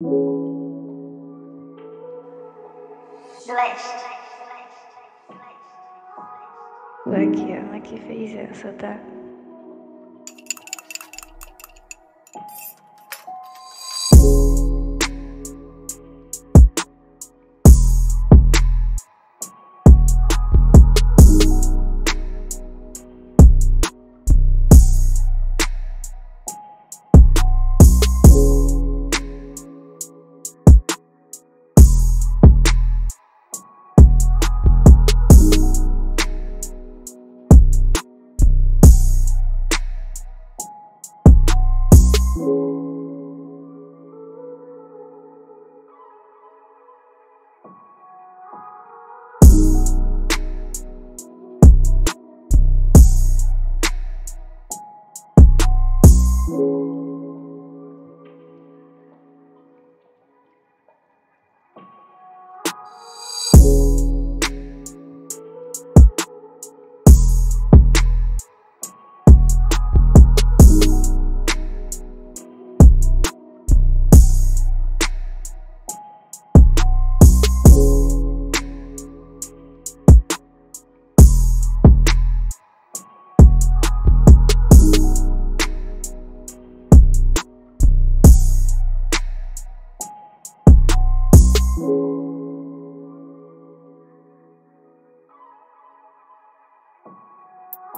Aqui, ó, que fez essa, tá?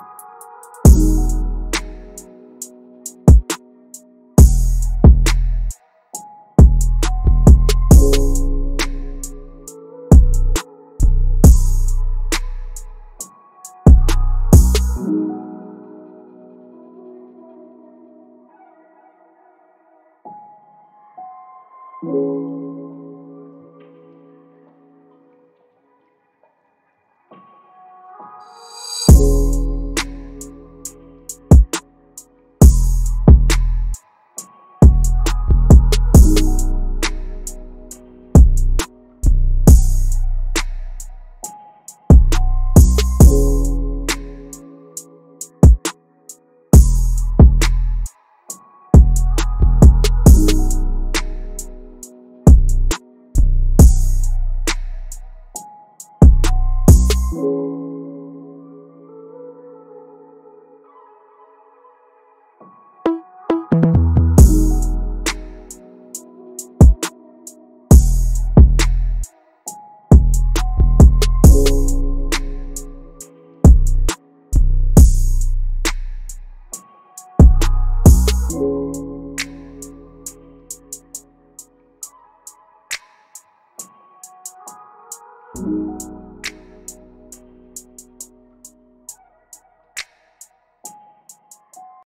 you